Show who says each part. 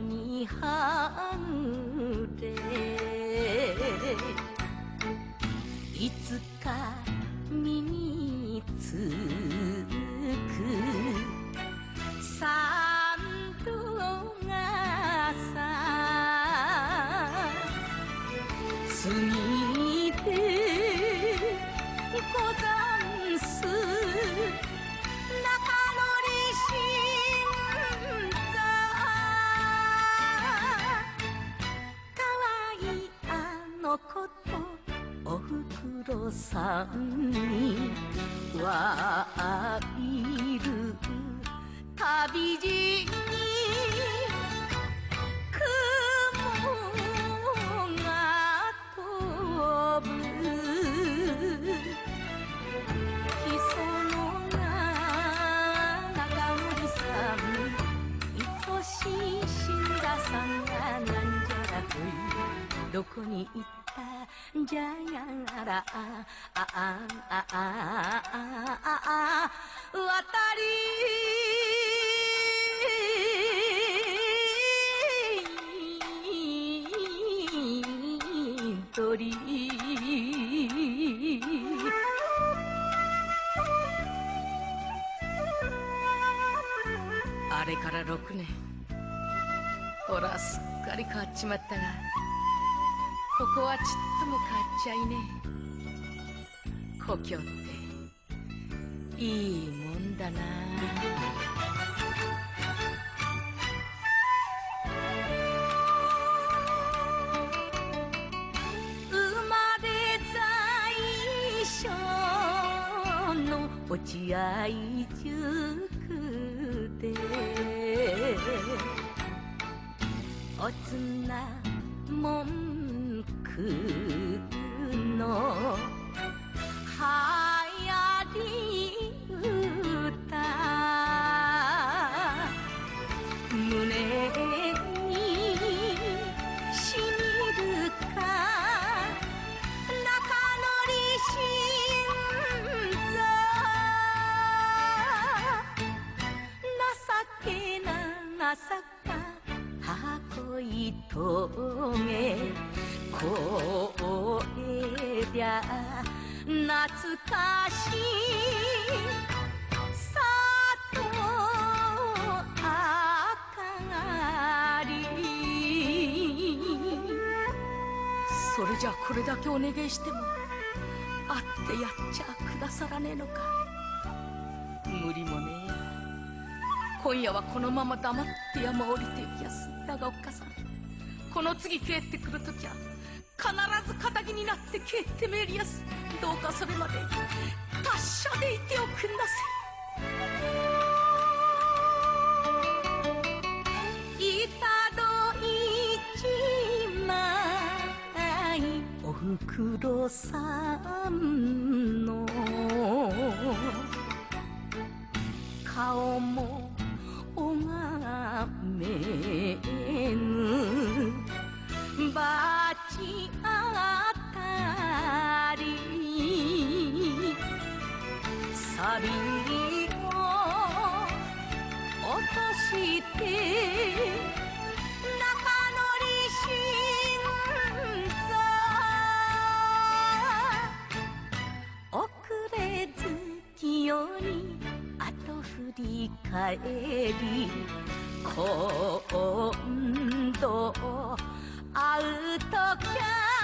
Speaker 1: にはんいつか身につく三度がさ。過ぎさんがなんじゃらほいどこに行ったじゃやらあああああああ渡り鳥あれから6年ほらすっかり変わっちまったがここはちっとも変わっちゃいね。え故郷っていいもんだな。生まれ在所の落合塾で。おつな who い峠越えりゃ懐かしい里明かり。それじゃこれだけお願いしても会ってやっちゃくださらねえのか。無理もねえ今夜はこのまま黙って山降りていきやすだがおっかさんこの次帰ってくるときは必ず仇になって帰ってめえりやす。どうかそれまで達者でいておくんなせいたどいちまいおふくろさんの顔も拝めサビを落として中野りしんざ遅れず清に後振り返り。今度会うときゃ